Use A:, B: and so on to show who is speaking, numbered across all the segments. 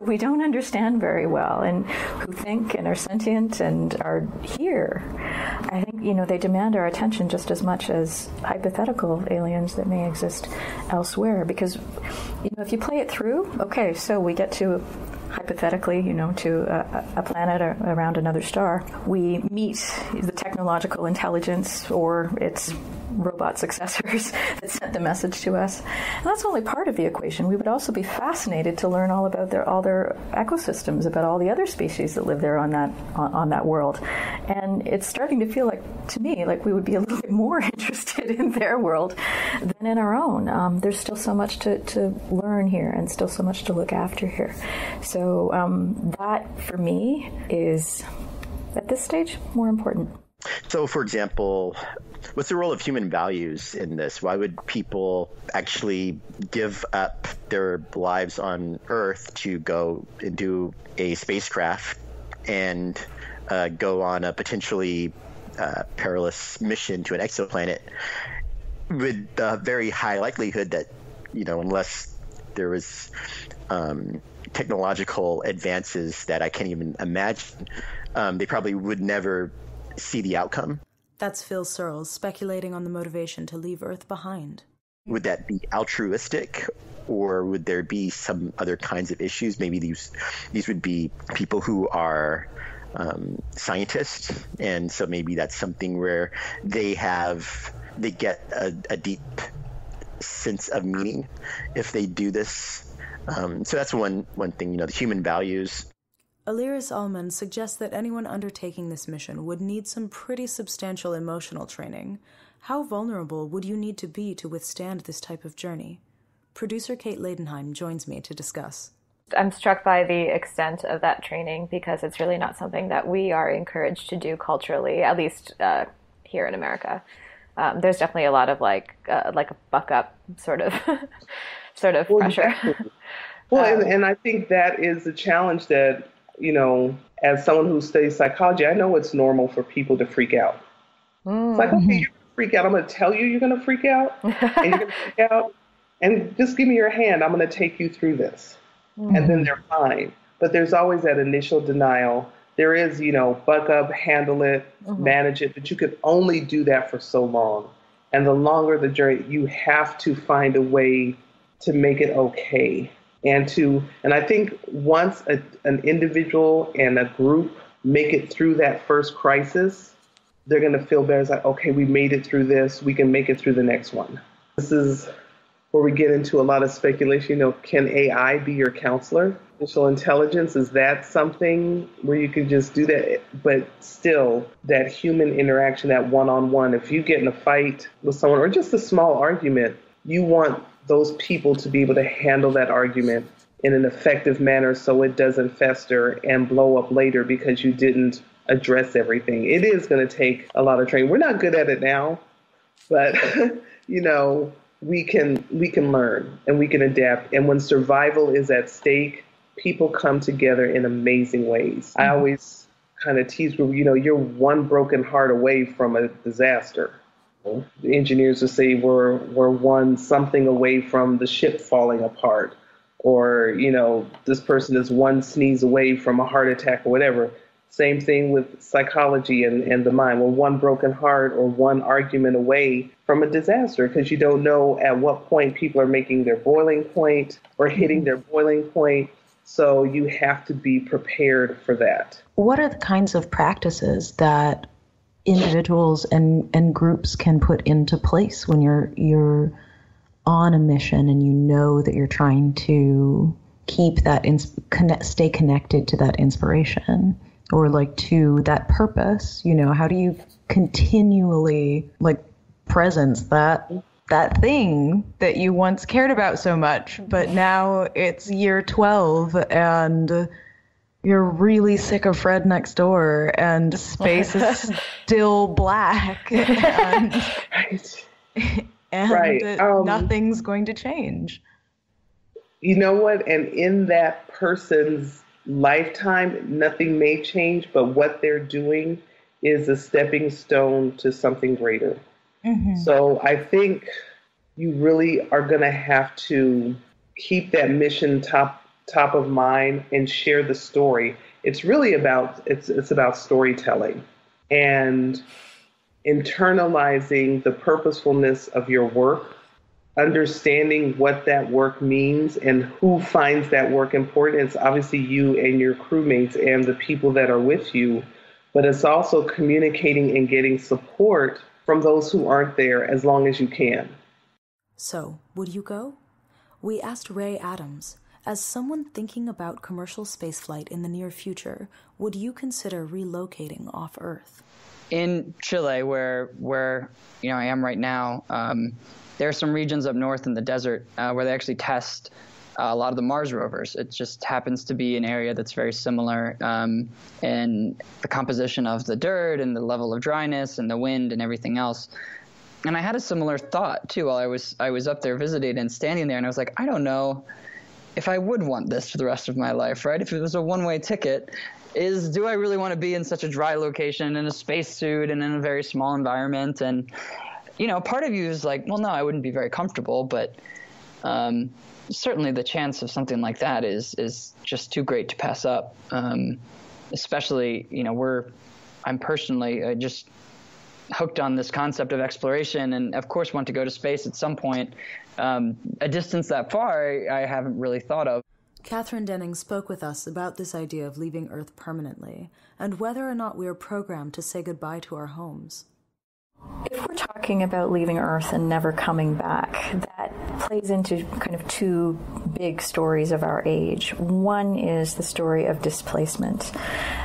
A: we don't understand very well and who think and are sentient and are here. I think, you know, they demand our attention just as much as hypothetical aliens that may exist elsewhere. Because, you know, if you play it through, okay, so we get to hypothetically, you know, to a, a planet around another star, we meet the technological intelligence or its robot successors that sent the message to us. And that's only part of the equation. We would also be fascinated to learn all about their all their ecosystems, about all the other species that live there on that on, on that world. And it's starting to feel like to me like we would be a little bit more interested in their world than in our own. Um, there's still so much to, to learn here, and still so much to look after here. So um, that for me is at this stage more important.
B: So, for example, what's the role of human values in this? Why would people actually give up their lives on Earth to go and do a spacecraft and uh, go on a potentially uh, perilous mission to an exoplanet with the very high likelihood that, you know, unless there was um, technological advances that I can't even imagine, um, they probably would never see the outcome.
C: That's Phil Surles speculating on the motivation to leave Earth behind.
B: Would that be altruistic, or would there be some other kinds of issues? Maybe these these would be people who are um, scientists, and so maybe that's something where they have they get a, a deep sense of meaning if they do this. Um, so that's one one thing. You know, the human values
C: Alires Almon suggests that anyone undertaking this mission would need some pretty substantial emotional training. How vulnerable would you need to be to withstand this type of journey? Producer Kate Ladenheim joins me to discuss.
D: I'm struck by the extent of that training because it's really not something that we are encouraged to do culturally, at least uh, here in America. Um, there's definitely a lot of like uh, like a buck up sort of sort of well, pressure.
E: Well, um, and, and I think that is a challenge that you know, as someone who studies psychology, I know it's normal for people to freak out. Mm. It's like, okay, you're gonna freak out. I'm going to tell you you're going to freak out, and you're going to freak out, and just give me your hand. I'm going to take you through this, mm. and then they're fine. But there's always that initial denial. There is, you know, buck up, handle it, mm-hmm. manage it, but you can only do that for so long. And the longer the journey, you have to find a way to make it okay. And to and i think once a, an individual and a group make it through that first crisis they're going to feel better. It's like okay we made it through this. We can make it through the next one. This is where we get into a lot of speculation you know can ai be your counselor? Artificial intelligence is that something where you can just do that? But still that human interaction that one-on-one if you get in a fight with someone or just a small argument you want those people to be able to handle that argument in an effective manner so it doesn't fester and blow up later because you didn't address everything. It is going to take a lot of training. We're not good at it now, but you know, we can we can learn and we can adapt. And when survival is at stake, people come together in amazing ways. Mm-hmm. I always kind of tease people, you know, you're one broken heart away from a disaster. The engineers would say we're, we're one something away from the ship falling apart, or, you know, this person is one sneeze away from a heart attack or whatever. Same thing with psychology and, and the mind. We're one broken heart or one argument away from a disaster because you don't know at what point people are making their boiling point or hitting their boiling point. So you have to be prepared for that.
F: What are the kinds of practices that individuals and, and groups can put into place when you're you're on a mission and you know that you're trying to keep that ins- connect, stay connected to that inspiration or like to that purpose you know how do you continually like presence that that thing that you once cared about so much but now it's year 12 and you're really sick of Fred next door and space is still black and, right. and right. Um, nothing's going to change.
E: You know what? And in that person's lifetime, nothing may change, but what they're doing is a stepping stone to something greater. Mm-hmm. So I think you really are going to have to keep that mission top top of mind and share the story. It's really about it's it's about storytelling and internalizing the purposefulness of your work, understanding what that work means and who finds that work important. It's obviously you and your crewmates and the people that are with you, but it's also communicating and getting support from those who aren't there as long as you can.
C: So, would you go? We asked Rhae Adams, as someone thinking about commercial spaceflight in the near future, would you consider relocating off Earth?
G: In Chile, where where you know I am right now, um, there are some regions up north in the desert uh, where they actually test uh, a lot of the Mars rovers. It just happens to be an area that's very similar um, in the composition of the dirt and the level of dryness and the wind and everything else. And I had a similar thought too while I was I was up there visiting and standing there, and I was like, I don't know if I would want this for the rest of my life, right? If it was a one way ticket, is do I really want to be in such a dry location in a spacesuit and in a very small environment? And, you know, part of you is like, well, no, I wouldn't be very comfortable, but um, certainly the chance of something like that is is just too great to pass up. Um, especially, you know, we're I'm personally uh, just hooked on this concept of exploration and of course want to go to space at some point um, a distance that far I, I haven't really thought of.
C: Kathryn Denning spoke with us about this idea of leaving Earth permanently and whether or not we are programmed to say goodbye to our homes.
A: If we're talking about leaving Earth and never coming back, that plays into kind of two big stories of our age. One is the story of displacement.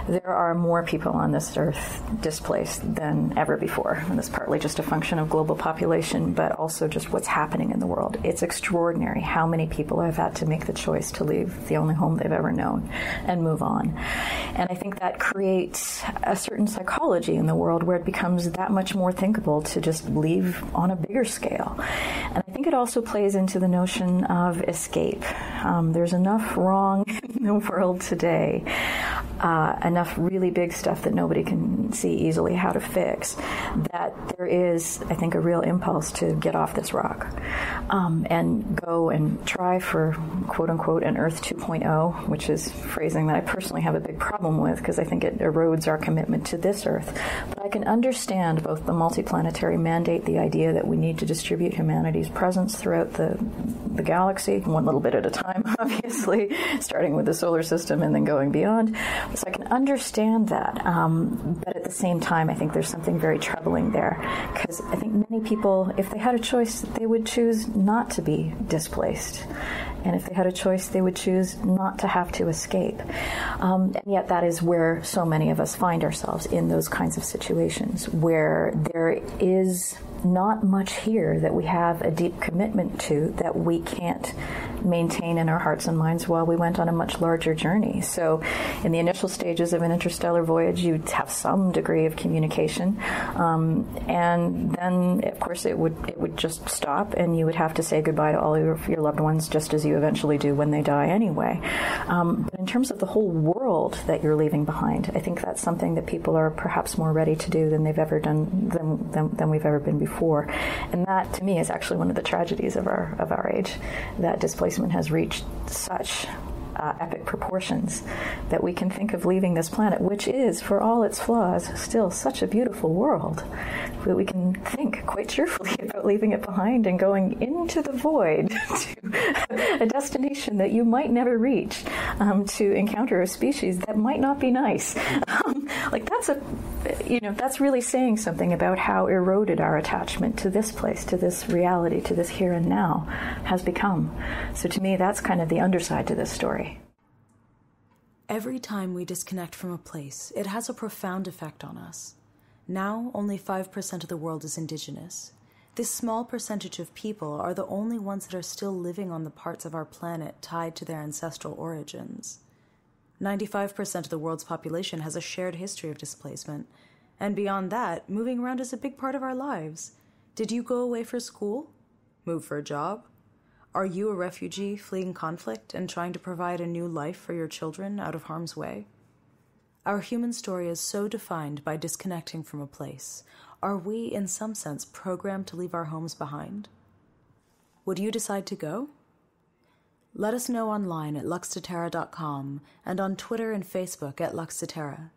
A: There are more people on this Earth displaced than ever before. And that's partly just a function of global population, but also just what's happening in the world. It's extraordinary how many people have had to make the choice to leave the only home they've ever known and move on. And I think that creates a certain psychology in the world where it becomes that much more thinkable to just leave on a bigger scale. And I think it also plays into the notion of escape. Um, there's enough wrong in the world today, uh, enough really big stuff that nobody can see easily how to fix, that there is, I think, a real impulse to get off this rock um, and go and try for quote unquote an Earth 2.0, which is phrasing that I personally have a big problem with because I think it erodes our commitment to this Earth. But I can understand both the multiplanetary mandate, the idea that we need to distribute humanity's presence throughout the, the galaxy, one little bit at a time, obviously, starting with the solar system and then going beyond. So I can understand that. Um, but at the same time, I think there's something very troubling there because I think many people, if they had a choice, they would choose not to be displaced. And if they had a choice, they would choose not to have to escape. Um, and yet, that is where so many of us find ourselves in those kinds of situations where there is not much here that we have a deep commitment to that we can't maintain in our hearts and minds while we went on a much larger journey. So, in the initial stages of an interstellar voyage, you'd have some degree of communication, um, and then, of course, it would it would just stop, and you would have to say goodbye to all your, your loved ones, just as you eventually do when they die anyway. Um, but in terms of the whole world that you're leaving behind, I think that's something that people are perhaps more ready to do than they've ever done than, than, than we've ever been before, and that to me is actually one of the tragedies of our of our age, that displacement displacement has reached such uh, epic proportions that we can think of leaving this planet, which is, for all its flaws, still such a beautiful world, that we can think quite cheerfully about leaving it behind and going into the void to a destination that you might never reach um, to encounter a species that might not be nice. Um, like that's a, you know, that's really saying something about how eroded our attachment to this place, to this reality, to this here and now has become. So to me, that's kind of the underside to this story.
C: Every time we disconnect from a place, it has a profound effect on us. Now, only 5% of the world is indigenous. This small percentage of people are the only ones that are still living on the parts of our planet tied to their ancestral origins. 95% of the world's population has a shared history of displacement, and beyond that, moving around is a big part of our lives. Did you go away for school? Move for a job? Are you a refugee fleeing conflict and trying to provide a new life for your children out of harm's way? Our human story is so defined by disconnecting from a place. Are we, in some sense, programmed to leave our homes behind? Would you decide to go? Let us know online at luxtaterra.com and on Twitter and Facebook at luxtaterra.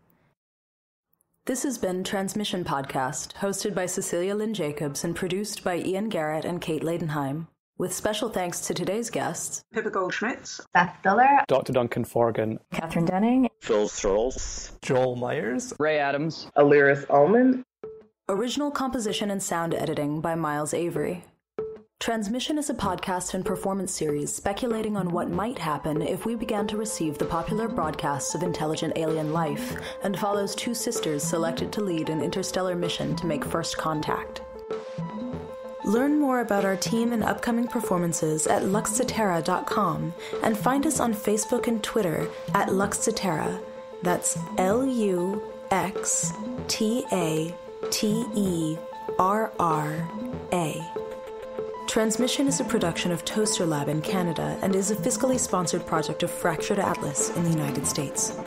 C: This has been Transmission Podcast, hosted by Cecilia Lynn Jacobs and produced by Ian Garrett and Kate Ladenheim. With special thanks to today's guests
H: Pippa Goldschmidt,
I: Beth Billar,
J: Dr. Duncan Forgan,
A: Kathryn Denning,
B: Phil Surles,
J: Joel Meyers,
G: Rhae Adams,
E: Alires Almon.
C: Original composition and sound editing by Miles Avery. Transmission is a podcast and performance series speculating on what might happen if we began to receive the popular broadcasts of intelligent alien life, and follows two sisters selected to lead an interstellar mission to make first contact. Learn more about our team and upcoming performances at luxtaterra.com and find us on Facebook and Twitter at Luxtaterra. That's L U X T A T E R R A. Transmission is a production of Toaster Lab in Canada and is a fiscally sponsored project of Fractured Atlas in the United States.